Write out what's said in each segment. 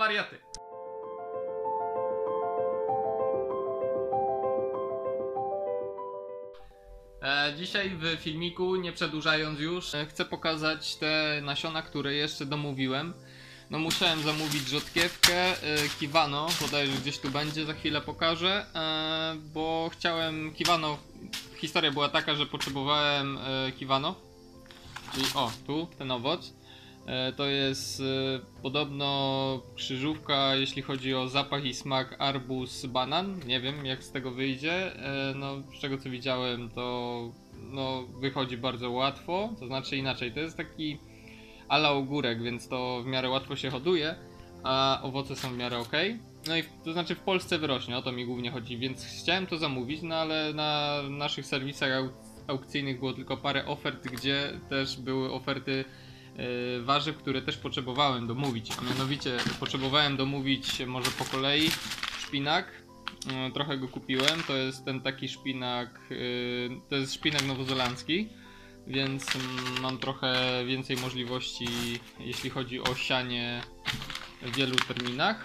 wariaty. E, dzisiaj w filmiku, nie przedłużając już, e, chcę pokazać te nasiona, które jeszcze domówiłem. No musiałem zamówić rzodkiewkę, e, kiwano, bodajże gdzieś tu będzie, za chwilę pokażę, bo chciałem kiwano, historia była taka, że potrzebowałem kiwano, czyli o, tu, ten owoc. E, To jest e, podobno krzyżówka, jeśli chodzi o zapach i smak arbuz banan. Nie wiem jak z tego wyjdzie. E, No, z tego co widziałem, to no, wychodzi bardzo łatwo. To znaczy inaczej, to jest taki ala ogórek, więc to w miarę łatwo się hoduje, a owoce są w miarę ok. No i to znaczy w Polsce wyrośnie, o to mi głównie chodzi, więc chciałem to zamówić, no ale na naszych serwisach auk aukcyjnych było tylko parę ofert, gdzie też były oferty warzyw, które też potrzebowałem domówić. A mianowicie potrzebowałem domówić może po kolei szpinak. E, Trochę go kupiłem. To jest ten taki szpinak. e, To jest szpinak nowozelandzki. Więc mam trochę więcej możliwości, jeśli chodzi o sianie w wielu terminach.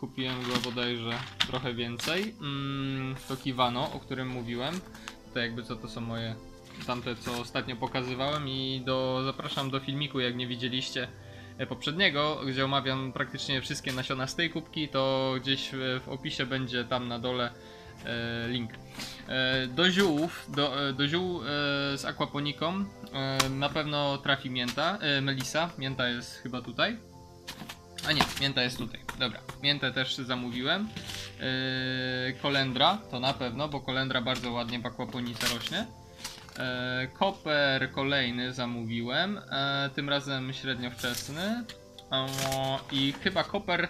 Kupiłem go bodajże trochę więcej. Mm, To Kiwano, o którym mówiłem. To jakby co to są moje tamte co ostatnio pokazywałem i do, zapraszam do filmiku jak nie widzieliście e, poprzedniego, gdzie omawiam praktycznie wszystkie nasiona z tej kubki, to gdzieś w, w opisie będzie tam na dole e, link. E, do ziółów, do, e, do ziół e, z aquaponiką e, na pewno trafi mięta, e, melisa, mięta jest chyba tutaj. A nie, mięta jest tutaj. Dobra, miętę też zamówiłem. E, kolendra to na pewno, bo kolendra bardzo ładnie w aquaponice rośnie. E, Koper kolejny zamówiłem, e, tym razem średnio wczesny. I chyba koper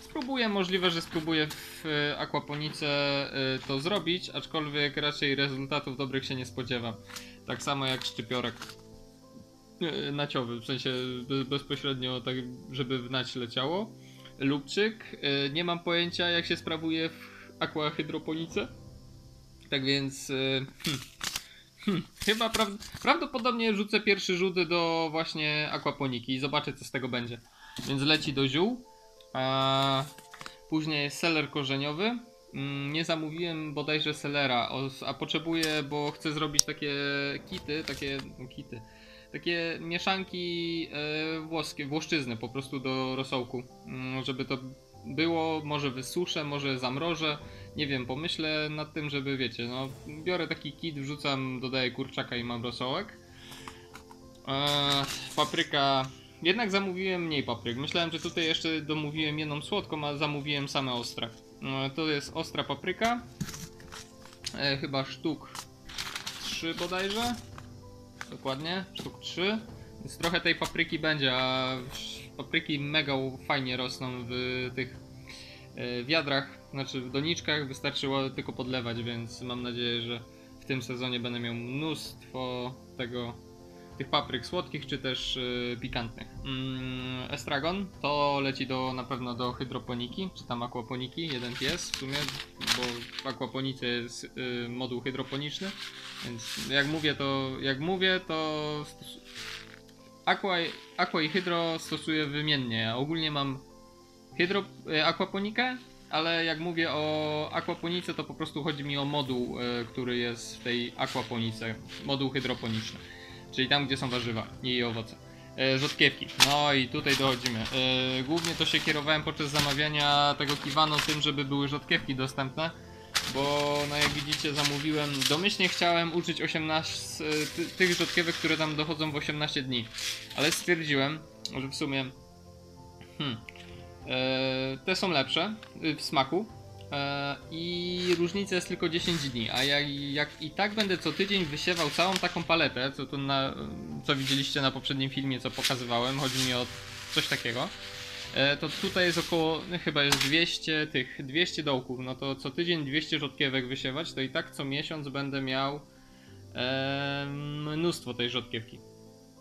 spróbuję, możliwe, że spróbuję w e, aquaponice e, to zrobić, aczkolwiek raczej rezultatów dobrych się nie spodziewam. Tak samo jak szczypiorek naciowy, w sensie be- bezpośrednio tak, żeby w nać leciało. Lubczyk, nie mam pojęcia jak się sprawuje w aquahydroponice. Tak więc hmm, Hmm, chyba pra prawdopodobnie rzucę pierwszy rzut do właśnie aquaponiki i zobaczę co z tego będzie. Więc leci do ziół. A później seler korzeniowy. Mm, Nie zamówiłem bodajże selera, o- a potrzebuję, bo chcę zrobić takie kity, takie no, kity. Takie mieszanki e, włoskie, włoszczyzny po prostu do rosołku. Mm, Żeby to było, może wysuszę, może zamrożę. Nie wiem, pomyślę nad tym, żeby wiecie, no biorę taki kit, wrzucam, dodaję kurczaka i mam rosołek. Eee, papryka. Jednak zamówiłem mniej papryk. Myślałem, że tutaj jeszcze domówiłem jedną słodką, a zamówiłem same ostre. Eee, to jest ostra papryka. Eee, chyba sztuk 3 bodajże. Dokładnie, sztuk 3. Więc trochę tej papryki będzie, a papryki mega fajnie rosną w tych e, wiadrach, znaczy w doniczkach wystarczyło tylko podlewać, więc mam nadzieję, że w tym sezonie będę miał mnóstwo tego, tych papryk słodkich czy też e, pikantnych. Mm, estragon to leci do, na pewno do hydroponiki, czy tam aquaponiki, jeden jest w sumie, bo w aquaponice jest e, moduł hydroponiczny, więc jak mówię to, jak mówię to aqua, aqua i hydro stosuję wymiennie, a ogólnie mam hydro, e, aquaponikę, ale jak mówię o aquaponice, to po prostu chodzi mi o moduł, e, który jest w tej aquaponice, moduł hydroponiczny, czyli tam, gdzie są warzywa i owoce. E, rzodkiewki. No i tutaj dochodzimy. E, głównie to się kierowałem podczas zamawiania tego kiwano tym, żeby były rzodkiewki dostępne, bo no jak widzicie zamówiłem, domyślnie chciałem użyć 18 e, ty, tych rzodkiewek, które tam dochodzą w 18 dni, ale stwierdziłem, że w sumie hmm, te są lepsze y, w smaku. E, I różnica jest tylko 10 dni. A jak, jak i tak będę co tydzień wysiewał całą taką paletę, co tu na, co widzieliście na poprzednim filmie, co pokazywałem, chodzi mi o coś takiego. e, To tutaj jest około, no, chyba jest 200 tych, 200 dołków. No to co tydzień 200 rzodkiewek wysiewać, to i tak co miesiąc będę miał e, mnóstwo tej rzodkiewki.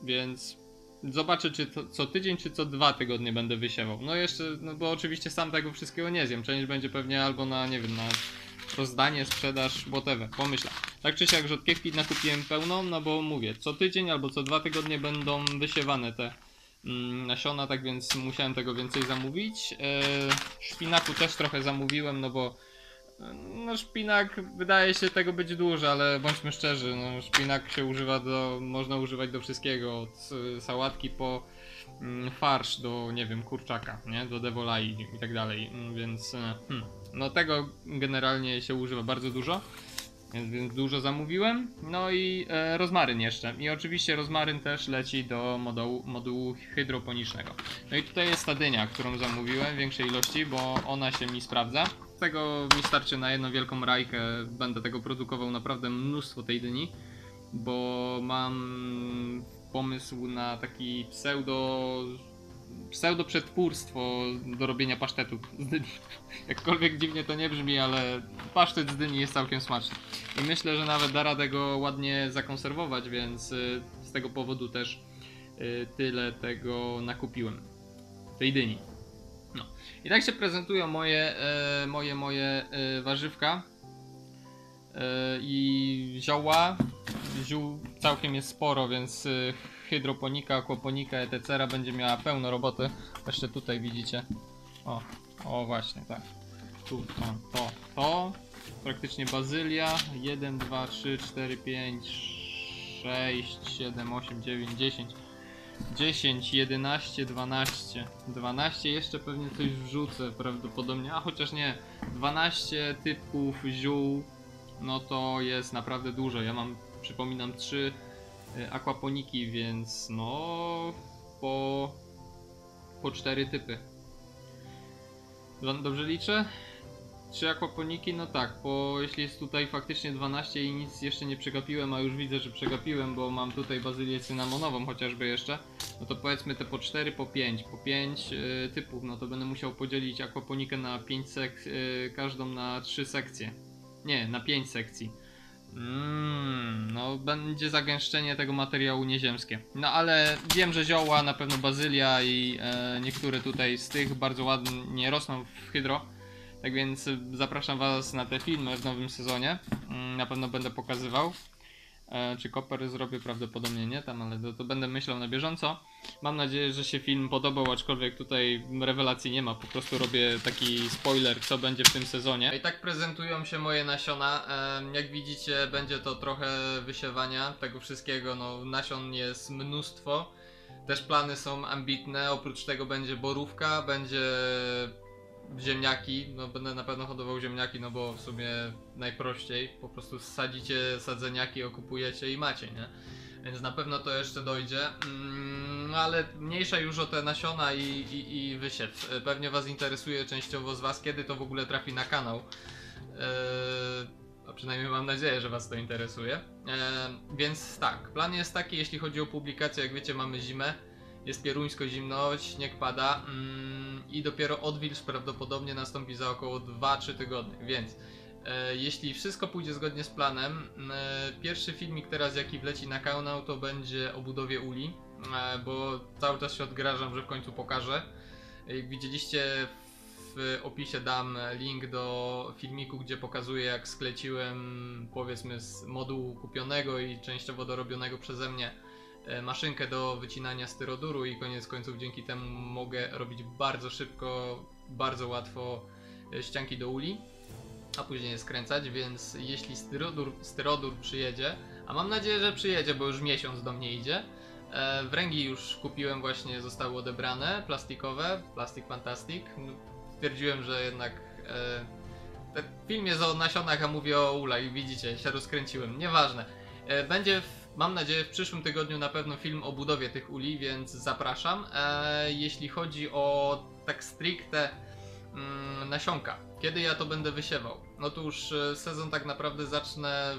Więc Zobaczę, czy to, co tydzień, czy co dwa tygodnie będę wysiewał. No jeszcze, no bo oczywiście sam tego wszystkiego nie zjem. Część będzie pewnie albo na, nie wiem, na rozdanie, sprzedaż, whatever. Pomyślę. Tak czy siak rzodkiewki nakupiłem pełną, no bo mówię, co tydzień albo co dwa tygodnie będą wysiewane te mm, nasiona, tak więc musiałem tego więcej zamówić. E, szpinaku też trochę zamówiłem, no bo no szpinak wydaje się tego być dużo, ale bądźmy szczerzy, no szpinak się używa do, można używać do wszystkiego, od y, sałatki po mm, farsz do, nie wiem, kurczaka, nie, do devolai i tak dalej, Mm, więc e, hmm, no tego generalnie się używa bardzo dużo. Więc, dużo zamówiłem. No i e, rozmaryn jeszcze. I oczywiście rozmaryn też leci do modułu, modułu hydroponicznego. No i tutaj jest ta dynia, którą zamówiłem w większej ilości, bo ona się mi sprawdza. Tego mi starczy na jedną wielką rajkę. Będę tego produkował naprawdę mnóstwo tej dyni, bo mam pomysł na taki pseudo pseudo przetwórstwo do robienia pasztetu z dyni. Jakkolwiek dziwnie to nie brzmi, ale pasztet z dyni jest całkiem smaczny. I myślę, że nawet da radę go ładnie zakonserwować, więc y, z tego powodu też y, tyle tego nakupiłem. Tej dyni. No. I tak się prezentują moje, e, moje, moje e, warzywka e, i zioła. Ziół całkiem jest sporo, więc y, hydroponika, aquaponika, etc. będzie miała pełno roboty. Jeszcze tutaj widzicie. O, o właśnie, tak. Tu, to, to, to. Praktycznie bazylia. 1, 2, 3, 4, 5, 6, 7, 8, 9, 10. 10, 11, 12. 12 jeszcze pewnie coś wrzucę prawdopodobnie, a chociaż nie. 12 typów ziół, no to jest naprawdę dużo. Ja mam, przypominam, 3 y, aquaponiki, więc no po, po 4 typy. Do- Dobrze liczę? Trzy aquaponiki? No tak, bo jeśli jest tutaj faktycznie 12 i nic jeszcze nie przegapiłem, a już widzę, że przegapiłem, bo mam tutaj bazylię cynamonową chociażby jeszcze, no to powiedzmy te po 4, po 5, po 5 y, typów, no to będę musiał podzielić aquaponikę na 5 sek y, każdą na 3 sekcje. Nie, na 5 sekcji. Mmm, no będzie zagęszczenie tego materiału nieziemskie. No ale wiem, że zioła, na pewno bazylia i e, niektóre tutaj z tych bardzo ładnie rosną w hydro. Tak więc y, zapraszam Was na te filmy w nowym sezonie. Mm, Na pewno będę pokazywał. E, Czy koper zrobię? Prawdopodobnie nie tam, ale to, to będę myślał na bieżąco. Mam nadzieję, że się film podobał, aczkolwiek tutaj rewelacji nie ma. Po prostu robię taki spoiler, co będzie w tym sezonie. I tak prezentują się moje nasiona. Jak widzicie, będzie to trochę wysiewania tego wszystkiego. No, nasion jest mnóstwo. Też plany są ambitne. Oprócz tego będzie borówka, będzie ziemniaki, no będę na pewno hodował ziemniaki, no bo w sumie najprościej, po prostu sadzicie sadzeniaki, okupujecie i macie, nie? Więc na pewno to jeszcze dojdzie, mm, ale mniejsza już o te nasiona i, i, i wysiew. Pewnie Was interesuje częściowo z Was, kiedy to w ogóle trafi na kanał. Eee, a przynajmniej mam nadzieję, że Was to interesuje. Eee, więc tak, plan jest taki, jeśli chodzi o publikację, jak wiecie mamy zimę, jest pieruńsko zimno, śnieg pada mm, i dopiero odwilż prawdopodobnie nastąpi za około 2-3 tygodnie, więc e, jeśli wszystko pójdzie zgodnie z planem, e, pierwszy filmik teraz jaki wleci na kanał to będzie o budowie uli, e, bo cały czas się odgrażam, że w końcu pokażę. Jak widzieliście w opisie dam link do filmiku, gdzie pokazuję jak skleciłem powiedzmy z modułu kupionego i częściowo dorobionego przeze mnie e, maszynkę do wycinania styroduru i koniec końców dzięki temu mogę robić bardzo szybko, bardzo łatwo e, ścianki do uli, a później je skręcać, więc jeśli styrodur, styrodur przyjedzie, a mam nadzieję, że przyjedzie, bo już miesiąc do mnie idzie, e, wręgi już kupiłem właśnie, zostały odebrane, plastikowe, Plastic Fantastic, stwierdziłem, że jednak e, film jest o nasionach, a mówię o ulach i widzicie, się rozkręciłem, nieważne. E, będzie, w, mam nadzieję, w przyszłym tygodniu na pewno film o budowie tych uli, więc zapraszam. E, jeśli chodzi o tak stricte mm, nasionka, kiedy ja to będę wysiewał? No to już e, sezon tak naprawdę zacznę,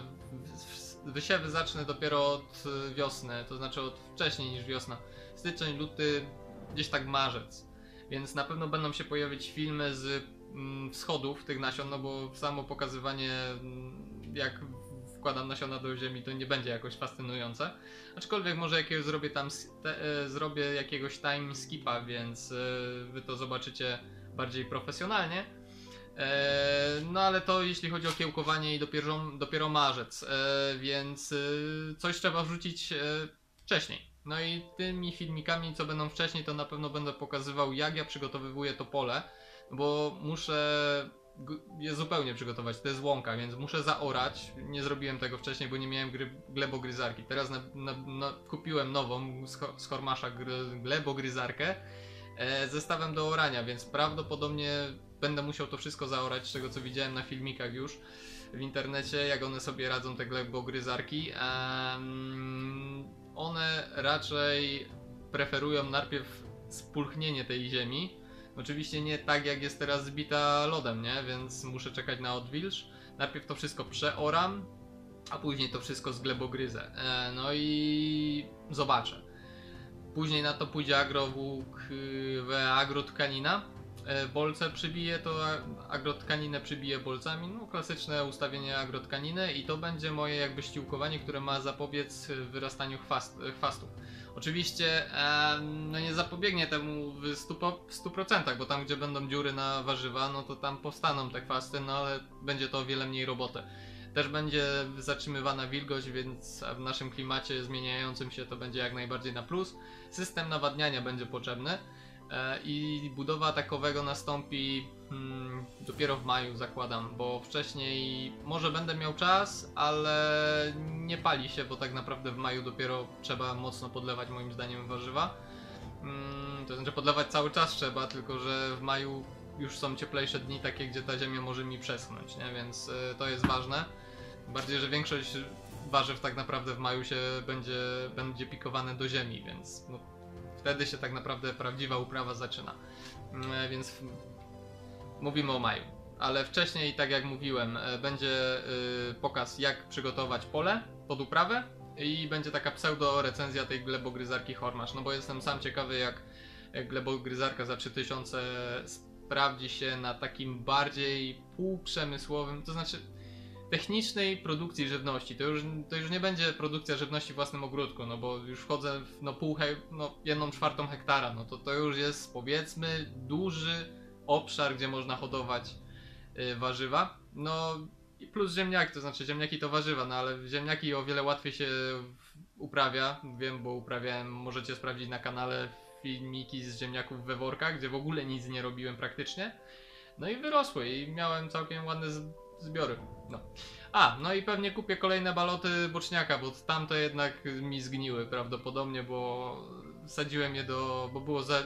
wysiewy zacznę dopiero od e, wiosny, to znaczy od wcześniej niż wiosna. Styczeń, luty, gdzieś tak marzec. Więc na pewno będą się pojawiać filmy z mm, wschodów tych nasion, no bo samo pokazywanie mm, jak wkładam nasiona do ziemi to nie będzie jakoś fascynujące. Aczkolwiek może jakiegoś zrobię tam te, e, zrobię jakiegoś time skipa, więc e, wy to zobaczycie bardziej profesjonalnie. E, no ale to jeśli chodzi o kiełkowanie i dopiero, dopiero marzec, więc coś trzeba wrzucić wcześniej. No i tymi filmikami, co będą wcześniej, to na pewno będę pokazywał, jak ja przygotowywuję to pole, bo muszę je zupełnie przygotować. To jest łąka, więc muszę zaorać. Nie zrobiłem tego wcześniej, bo nie miałem gry, glebogryzarki. Teraz na, na, na, kupiłem nową z, z Hormasza gry, glebogryzarkę e, zestawem do orania, więc prawdopodobnie będę musiał to wszystko zaorać, z tego co widziałem na filmikach już w internecie, jak one sobie radzą, te glebogryzarki. One raczej preferują najpierw spulchnienie tej ziemi. Oczywiście nie tak jak jest teraz zbita lodem, nie? Więc muszę czekać na odwilż. Najpierw to wszystko przeoram, a później to wszystko zglebogryzę. E, no i zobaczę. Później na to pójdzie agrowłók, y, agrotkanina. E, Bolce przybije to, agrotkaninę przybije bolcami. No, klasyczne ustawienie agrotkaniny i to będzie moje jakby ściółkowanie, które ma zapobiec wyrastaniu chwast, chwastów. Oczywiście em, no nie zapobiegnie temu w 100%, w 100%, bo tam gdzie będą dziury na warzywa, no to tam powstaną te chwasty, no ale będzie to o wiele mniej roboty. Też będzie zatrzymywana wilgoć, więc w naszym klimacie zmieniającym się to będzie jak najbardziej na plus. System nawadniania będzie potrzebny e, i budowa takowego nastąpi mm, dopiero w maju zakładam, bo wcześniej może będę miał czas, ale nie pali się, bo tak naprawdę w maju dopiero trzeba mocno podlewać moim zdaniem warzywa. Mm, to znaczy podlewać cały czas trzeba, tylko że w maju już są cieplejsze dni takie, gdzie ta ziemia może mi przeschnąć, nie? więc y, to jest ważne. Bardziej, że większość warzyw tak naprawdę w maju się będzie, będzie pikowane do ziemi, więc no, wtedy się tak naprawdę prawdziwa uprawa zaczyna. Mm, Więc w- mówimy o maju. Ale wcześniej, tak jak mówiłem, e, będzie y, pokaz jak przygotować pole pod uprawę i będzie taka pseudo recenzja tej glebogryzarki Hormasz, no bo jestem sam ciekawy jak glebogryzarka za 3000 sprawdzi się na takim bardziej półprzemysłowym, to znaczy technicznej produkcji żywności. To już, to już nie będzie produkcja żywności w własnym ogródku, no bo już wchodzę w no, pół he, no, jedną czwartą hektara, no to to już jest powiedzmy duży obszar, gdzie można hodować y, warzywa. No i plus ziemniaki, to znaczy ziemniaki to warzywa, no ale ziemniaki o wiele łatwiej się uprawia. Wiem, bo uprawiałem, możecie sprawdzić na kanale filmiki z ziemniaków we workach, gdzie w ogóle nic nie robiłem praktycznie. No i wyrosły i miałem całkiem ładne zbiory. No. A, no i pewnie kupię kolejne baloty boczniaka, bo tamte jednak mi zgniły prawdopodobnie, bo wsadziłem je do. bo było za.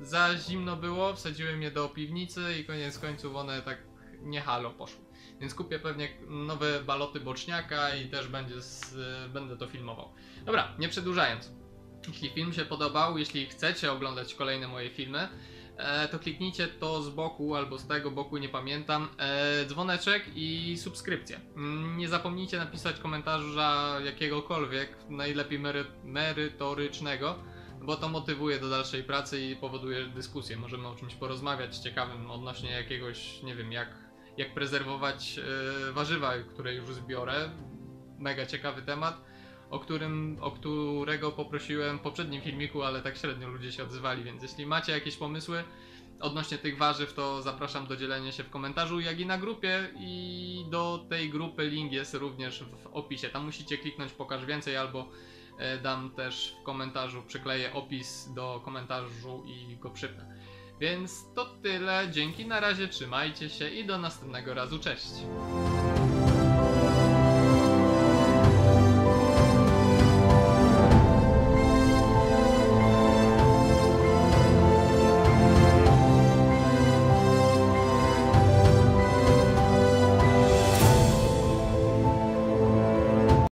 za zimno było, wsadziłem je do piwnicy i koniec końców one tak nie halo poszły. Więc kupię pewnie nowe baloty boczniaka i też będzie z, będę to filmował. Dobra, nie przedłużając. Jeśli film się podobał, jeśli chcecie oglądać kolejne moje filmy, to kliknijcie to z boku albo z tego boku, nie pamiętam, e, dzwoneczek i subskrypcję. Mm, Nie zapomnijcie napisać komentarza jakiegokolwiek, najlepiej mery, merytorycznego, bo to motywuje do dalszej pracy i powoduje dyskusję. Możemy o czymś porozmawiać ciekawym odnośnie jakiegoś, nie wiem, jak, jak prezerwować e, warzywa, które już zbiorę. Mega ciekawy temat o, którym, o którego poprosiłem w poprzednim filmiku, ale tak średnio ludzie się odzywali, więc jeśli macie jakieś pomysły odnośnie tych warzyw, to zapraszam do dzielenia się w komentarzu, jak i na grupie i do tej grupy link jest również w opisie. Tam musicie kliknąć pokaż więcej albo e, dam też w komentarzu, przykleję opis do komentarzu i go przypnę. Więc to tyle, dzięki, na razie, trzymajcie się i do następnego razu, cześć!